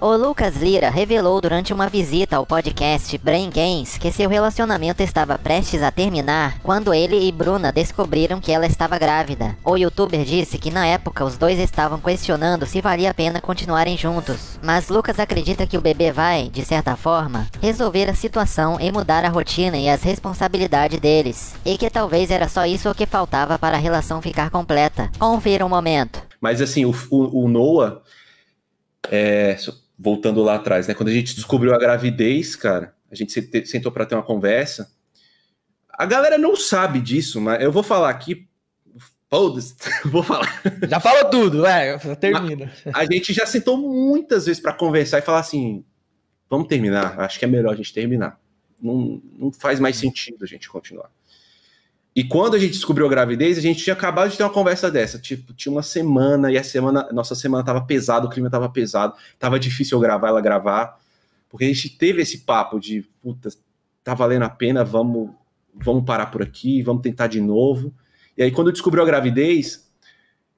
O Lucas Lira revelou durante uma visita ao podcast Brain Games que seu relacionamento estava prestes a terminar quando ele e Bruna descobriram que ela estava grávida. O youtuber disse que na época os dois estavam questionando se valia a pena continuarem juntos, mas Lucas acredita que o bebê vai, de certa forma, resolver a situação e mudar a rotina e as responsabilidades deles, e que talvez era só isso o que faltava para a relação ficar completa. Confira um momento. Mas assim, o, o, o Noah, é, voltando lá atrás, né? Quando a gente descobriu a gravidez, cara, a gente sentou para ter uma conversa. A galera não sabe disso, mas eu vou falar aqui. Foda-se, vou falar. Já falou tudo, é, termina. A, a gente já sentou muitas vezes para conversar e falar assim: vamos terminar, acho que é melhor a gente terminar. Não, não faz mais sentido a gente continuar. E quando a gente descobriu a gravidez, a gente tinha acabado de ter uma conversa dessa. Tipo, tinha uma semana e a semana, nossa semana tava pesada, o clima tava pesado, tava difícil eu gravar, ela gravar. Porque a gente teve esse papo de, puta, tá valendo a pena, vamos, vamos parar por aqui, vamos tentar de novo. E aí, quando descobriu a gravidez,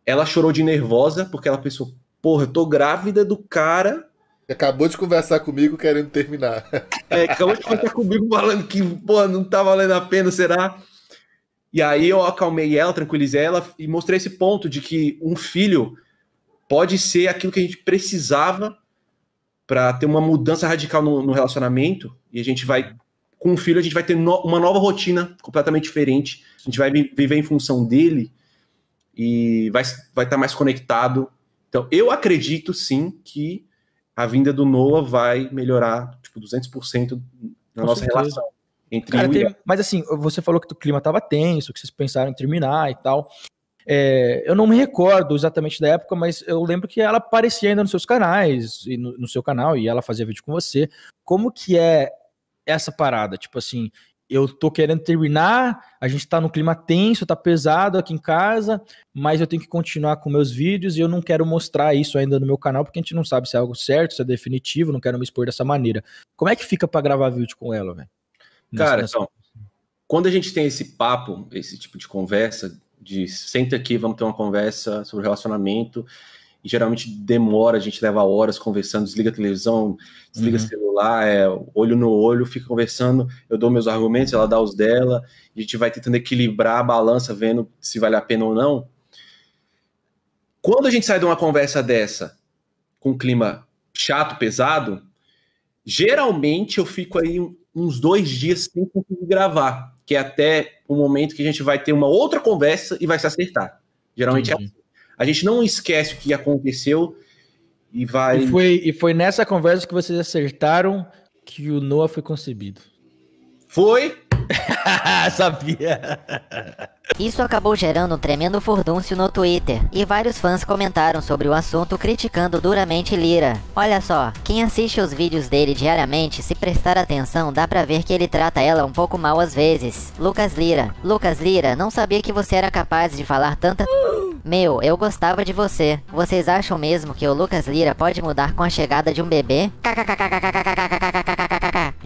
ela chorou de nervosa, porque ela pensou, porra, eu tô grávida do cara. Acabou de conversar comigo querendo terminar. É, acabou de conversar comigo falando que, porra, não tá valendo a pena, será? E aí eu acalmei ela, tranquilizei ela e mostrei esse ponto de que um filho pode ser aquilo que a gente precisava para ter uma mudança radical no, no, relacionamento. E a gente vai, com o filho, a gente vai ter no, uma nova rotina completamente diferente. A gente vai viver em função dele e vai estar vai tá mais conectado. Então, eu acredito sim que a vinda do Noah vai melhorar tipo 200% na com nossa certeza. relação. Entre Cara, mas assim, você falou que o clima estava tenso, que vocês pensaram em terminar e tal. É, eu não me recordo exatamente da época, mas eu lembro que ela aparecia ainda nos seus canais, e no, no, seu canal, e ela fazia vídeo com você. Como que é essa parada? Tipo assim, eu tô querendo terminar, a gente tá no clima tenso, tá pesado aqui em casa, mas eu tenho que continuar com meus vídeos e eu não quero mostrar isso ainda no meu canal, porque a gente não sabe se é algo certo, se é definitivo, não quero me expor dessa maneira. Como é que fica para gravar vídeo com ela, velho? Cara, então, quando a gente tem esse papo, esse tipo de conversa, de senta aqui, vamos ter uma conversa sobre relacionamento, e geralmente demora, a gente leva horas conversando, desliga a televisão, desliga uhum. celular, é, olho no olho, fica conversando, eu dou meus argumentos, ela dá os dela, a gente vai tentando equilibrar a balança, vendo se vale a pena ou não. Quando a gente sai de uma conversa dessa, com um clima chato, pesado, geralmente eu fico aí uns dois dias sem conseguir gravar, que é até o momento que a gente vai ter uma outra conversa e vai se acertar. Geralmente é assim. A gente não esquece o que aconteceu e vai. E foi, e foi nessa conversa que vocês acertaram que o Noah foi concebido. Foi, Sabia. Isso acabou gerando um tremendo furdúncio no Twitter, e vários fãs comentaram sobre o assunto criticando duramente Lira. Olha só, quem assiste os vídeos dele diariamente, se prestar atenção, dá pra ver que ele trata ela um pouco mal às vezes. Lucas Lira. Lucas Lira, não sabia que você era capaz de falar tanta... Meu, eu gostava de você. Vocês acham mesmo que o Lucas Lira pode mudar com a chegada de um bebê?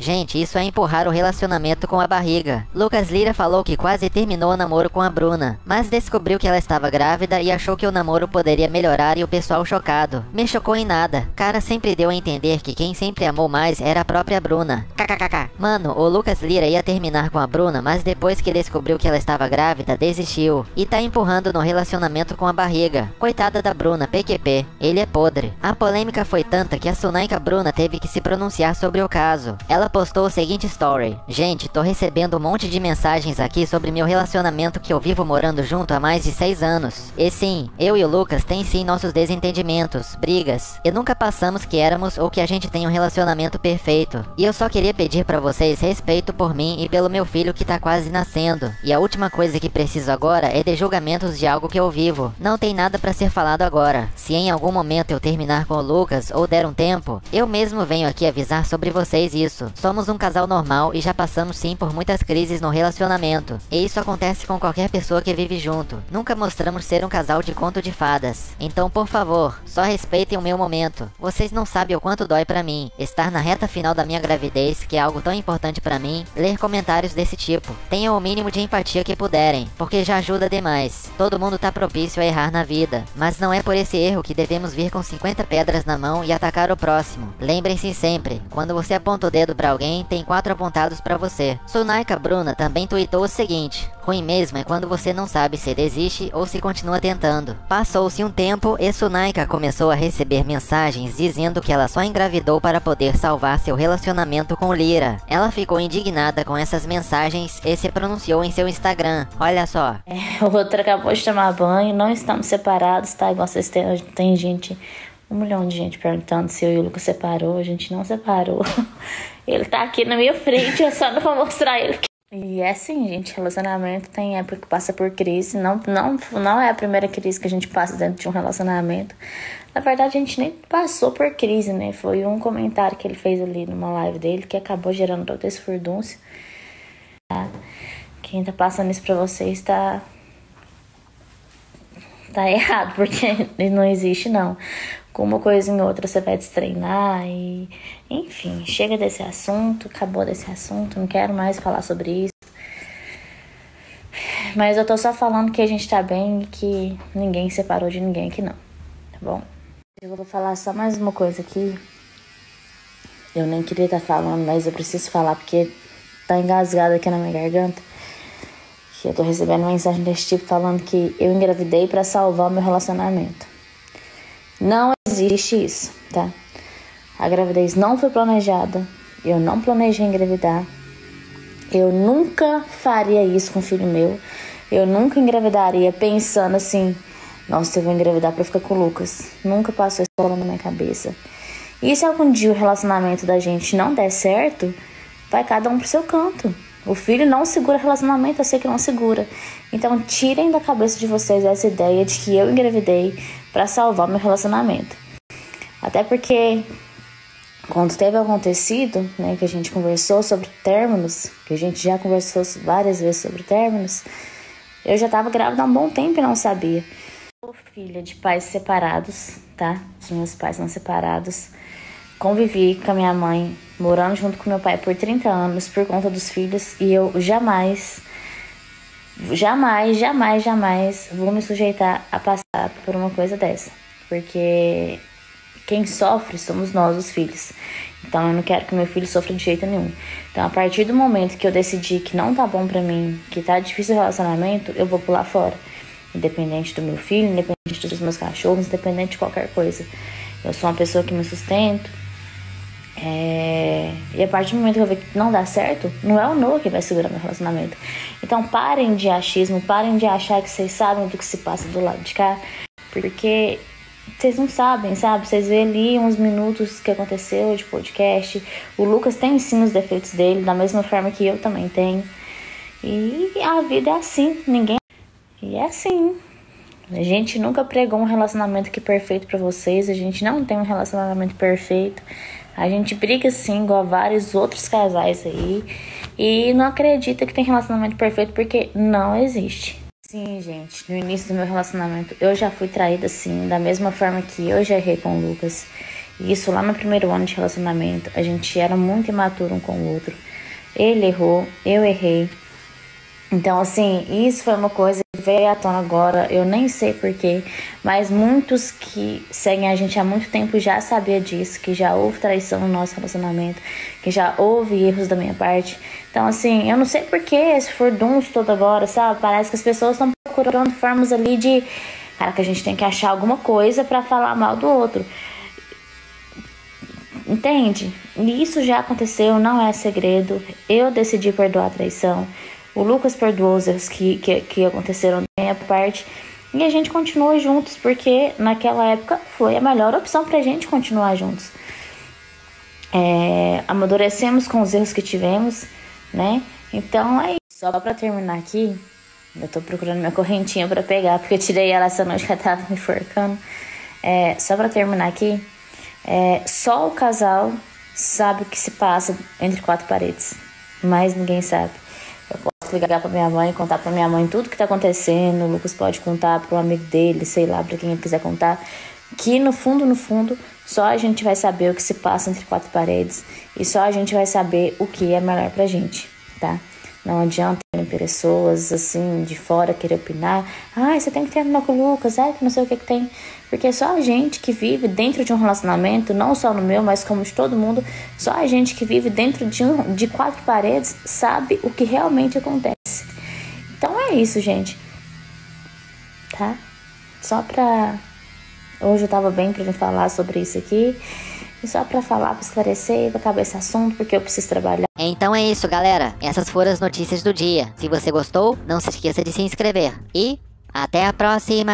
Gente, isso é empurrar o relacionamento com a barriga. Lucas Lira falou que quase terminou o namoro com a Bruna, mas descobriu que ela estava grávida e achou que o namoro poderia melhorar e o pessoal chocado. Me chocou em nada. Cara sempre deu a entender que quem sempre amou mais era a própria Bruna. KKKK. Mano, o Lucas Lira ia terminar com a Bruna, mas depois que descobriu que ela estava grávida, desistiu. E tá empurrando no relacionamento com a barriga. Coitada da Bruna, PQP. Ele é podre. A polêmica foi tanta que a Sunaika Bruna teve que se pronunciar sobre o caso. Ela postou o seguinte story. Gente, tô recebendo um monte de mensagens aqui sobre meu relacionamento que eu vivo morando junto há mais de 6 anos. E sim, eu e o Lucas tem sim nossos desentendimentos, brigas. E nunca passamos que éramos ou que a gente tem um relacionamento perfeito. E eu só queria pedir para vocês respeito por mim e pelo meu filho que tá quase nascendo. E a última coisa que preciso agora é de julgamentos de algo que eu vivo. Não tem nada para ser falado agora. Se em algum momento eu terminar com o Lucas ou der um tempo, eu mesmo venho aqui avisar sobre vocês isso. Somos um casal normal e já passamos sim por muitas crises no relacionamento. E isso acontece com qualquer pessoa que vive junto. Nunca mostramos ser um casal de conto de fadas. Então, por favor, só respeitem o meu momento. Vocês não sabem o quanto dói para mim estar na reta final da minha gravidez, que é algo tão importante para mim, ler comentários desse tipo. Tenham o mínimo de empatia que puderem, porque já ajuda demais. Todo mundo tá propício a errar na vida, mas não é por esse erro que devemos vir com 50 pedras na mão e atacar o próximo. Lembrem-se sempre, quando você aponta o dedo para alguém, tem quatro apontados para você. Sunaika Bruna também tweetou o seguinte: Ruim mesmo é quando você não sabe se desiste ou se continua tentando. Passou-se um tempo e Sunaika começou a receber mensagens dizendo que ela só engravidou para poder salvar seu relacionamento com Lira. Ela ficou indignada com essas mensagens e se pronunciou em seu Instagram. Olha só. É, o outro acabou de tomar banho, não estamos separados, tá? Igual vocês têm, tem gente, um milhão de gente perguntando se eu e o Lucas separou. A gente não separou. Ele tá aqui na minha frente, eu só não vou mostrar ele. E é assim, gente, relacionamento tem época que passa por crise. Não, não, não é a primeira crise que a gente passa dentro de um relacionamento. Na verdade, a gente nem passou por crise, né? Foi um comentário que ele fez ali numa live dele que acabou gerando todo esse furdúncio. Tá? Quem tá passando isso pra vocês tá. Tá errado, porque não existe, não. Com uma coisa em outra você vai destreinar e. Enfim, chega desse assunto, acabou desse assunto, não quero mais falar sobre isso. Mas eu tô só falando que a gente tá bem e que ninguém separou de ninguém aqui não, tá bom? Eu vou falar só mais uma coisa aqui. Eu nem queria estar tá falando, mas eu preciso falar porque tá engasgado aqui na minha garganta. Que eu tô recebendo mensagem desse tipo falando que eu engravidei para salvar meu relacionamento. Não existe isso, tá? A gravidez não foi planejada. Eu não planejei engravidar. Eu nunca faria isso com o filho meu. Eu nunca engravidaria pensando assim, nossa, eu vou engravidar pra ficar com o Lucas. Nunca passou isso na minha cabeça. E se algum dia o relacionamento da gente não der certo, vai cada um pro seu canto. O filho não segura relacionamento, eu sei que não segura. Então, tirem da cabeça de vocês essa ideia de que eu engravidei para salvar meu relacionamento. Até porque quando teve acontecido, né, que a gente conversou sobre términos, que a gente já conversou várias vezes sobre términos, eu já estava grávida há um bom tempo e não sabia. Sou filha de pais separados, tá? Os meus pais são separados. Convivi com a minha mãe, morando junto com meu pai por 30 anos por conta dos filhos e eu jamais, jamais, jamais, jamais vou me sujeitar a passar por uma coisa dessa. Porque quem sofre somos nós, os filhos. Então eu não quero que meu filho sofra de jeito nenhum. Então a partir do momento que eu decidi que não tá bom pra mim, que tá difícil o relacionamento, eu vou pular fora. Independente do meu filho, independente dos meus cachorros, independente de qualquer coisa. Eu sou uma pessoa que me sustento. É... E a partir do momento que eu ver que não dá certo, não é o Noah que vai segurar meu relacionamento. Então parem de achismo, parem de achar que vocês sabem do que se passa do lado de cá. Porque vocês não sabem, sabe? Vocês vê ali uns minutos que aconteceu de podcast. O Lucas tem sim os defeitos dele, da mesma forma que eu também tenho. E a vida é assim, ninguém. E é assim. A gente nunca pregou um relacionamento que é perfeito para vocês, a gente não tem um relacionamento perfeito. A gente briga sim, igual vários outros casais aí. E não acredita que tem relacionamento perfeito porque não existe. Sim, gente, no início do meu relacionamento eu já fui traída assim, da mesma forma que eu já errei com o Lucas. Isso lá no primeiro ano de relacionamento, a gente era muito imaturo um com o outro. Ele errou, eu errei. Então, assim, isso foi uma coisa que veio à tona agora, eu nem sei porquê, mas muitos que seguem a gente há muito tempo já sabia disso, que já houve traição no nosso relacionamento, que já houve erros da minha parte. Então, assim, eu não sei porquê esse furdunço todo agora, sabe? Parece que as pessoas estão procurando formas ali de. Cara, que a gente tem que achar alguma coisa para falar mal do outro. Entende? Isso já aconteceu, não é segredo. Eu decidi perdoar a traição. O Lucas perdoou os erros que, que, que aconteceram da minha parte. E a gente continuou juntos, porque naquela época foi a melhor opção pra gente continuar juntos. É, amadurecemos com os erros que tivemos, né? Então é isso. Só pra terminar aqui, eu tô procurando minha correntinha para pegar, porque eu tirei ela essa noite que ela tava me enforcando. É, só pra terminar aqui, é, só o casal sabe o que se passa entre quatro paredes, mas ninguém sabe. Ligar pra minha mãe, contar pra minha mãe tudo que tá acontecendo. O Lucas pode contar para um amigo dele, sei lá, para quem ele quiser contar. Que no fundo, no fundo, só a gente vai saber o que se passa entre quatro paredes e só a gente vai saber o que é melhor pra gente, tá? Não adianta pessoas assim de fora querer opinar. Ai, você tem que terminar com o Lucas, ai, que não sei o que, que tem. Porque só a gente que vive dentro de um relacionamento, não só no meu, mas como de todo mundo, só a gente que vive dentro de, um, de quatro paredes sabe o que realmente acontece. Então é isso, gente. Tá? Só pra. Hoje eu tava bem pra falar sobre isso aqui. E só para falar, para esclarecer, para acabar esse assunto, porque eu preciso trabalhar. Então é isso, galera. Essas foram as notícias do dia. Se você gostou, não se esqueça de se inscrever. E até a próxima!